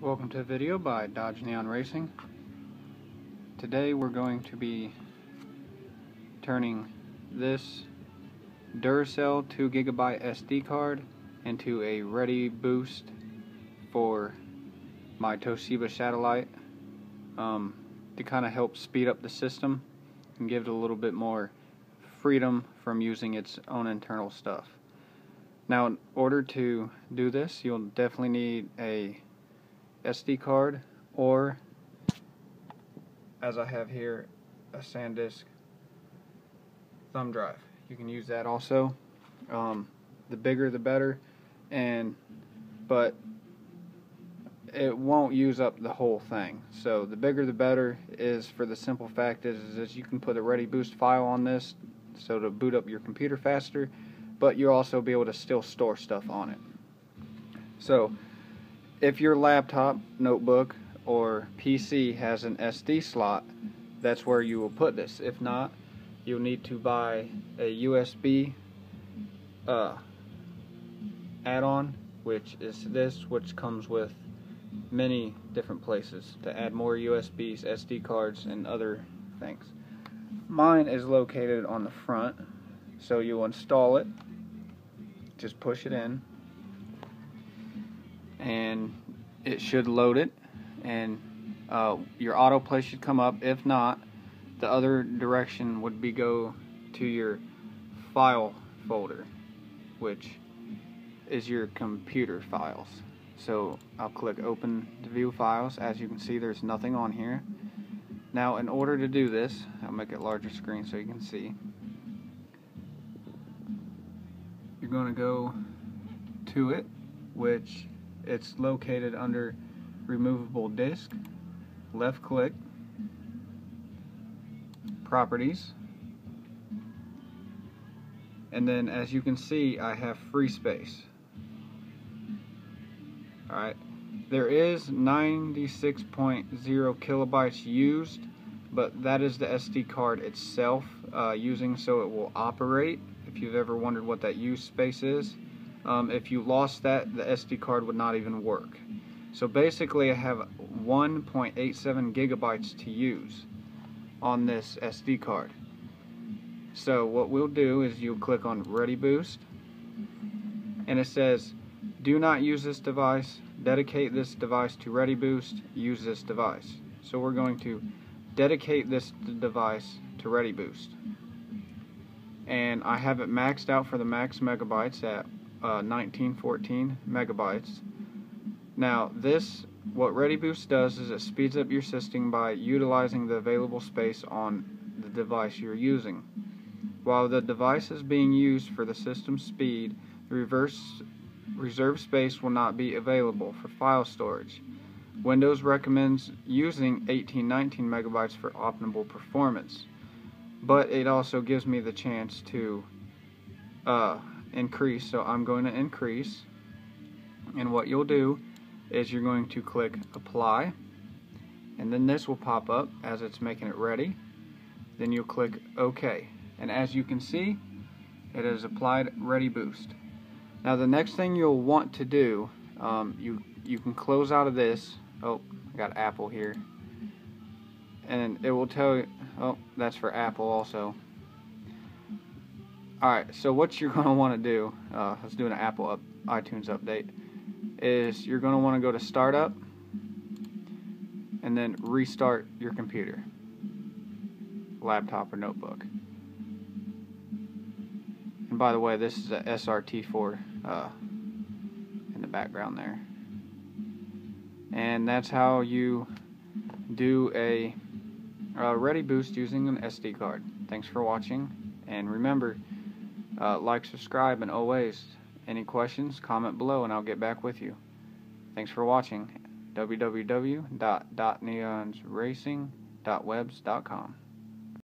Welcome to a video by Dodge Neon Racing. Today we're going to be turning this Duracell 2GB SD card into a ReadyBoost for my Toshiba satellite um, to kind of help speed up the system and give it a little bit more freedom from using its own internal stuff. Now in order to do this you'll definitely need a SD card or as I have here a SanDisk thumb drive. You can use that also. Um, the bigger the better and but it won't use up the whole thing. So the bigger the better is for the simple fact is, is you can put a ready boost file on this so to boot up your computer faster but you'll also be able to still store stuff on it. So if your laptop, notebook, or PC has an SD slot, that's where you will put this. If not, you'll need to buy a USB uh, add-on, which is this, which comes with many different places to add more USBs, SD cards, and other things. Mine is located on the front, so you'll install it, just push it in, and it should load it. And uh, your autoplay should come up. If not the other direction would be go to your file folder which is your computer files. So I'll click open to view files. As you can see there's nothing on here. Now in order to do this I'll make it larger screen so you can see. You're going to go to it which it's located under removable disk. Left click. Properties. And then as you can see I have free space. Alright. There is 96.0 kilobytes used but that is the SD card itself uh, using so it will operate if you've ever wondered what that use space is um, if you lost that, the SD card would not even work. So basically I have 1.87 gigabytes to use on this SD card. So what we'll do is you'll click on ReadyBoost and it says do not use this device, dedicate this device to ReadyBoost, use this device. So we're going to dedicate this device to ReadyBoost. And I have it maxed out for the max megabytes at 1914 uh, megabytes. Now this, what ReadyBoost does is it speeds up your system by utilizing the available space on the device you're using. While the device is being used for the system speed, the reverse reserve space will not be available for file storage. Windows recommends using 1819 megabytes for optimal performance, but it also gives me the chance to uh, increase. So I'm going to increase. And what you'll do is you're going to click apply. And then this will pop up as it's making it ready. Then you'll click OK. And as you can see it has applied ReadyBoost. Now the next thing you'll want to do um, you you can close out of this. Oh I got Apple here. And it will tell you oh that's for Apple also Alright, so what you're going to want to do, uh, let's do an Apple up, iTunes update, is you're going to want to go to Startup and then restart your computer, laptop or notebook. And by the way, this is a SRT4 uh, in the background there. And that's how you do a, a ReadyBoost using an SD card. Thanks for watching, and remember, uh, like, subscribe, and always, any questions, comment below and I'll get back with you. Thanks for watching. www.neonsracing.webs.com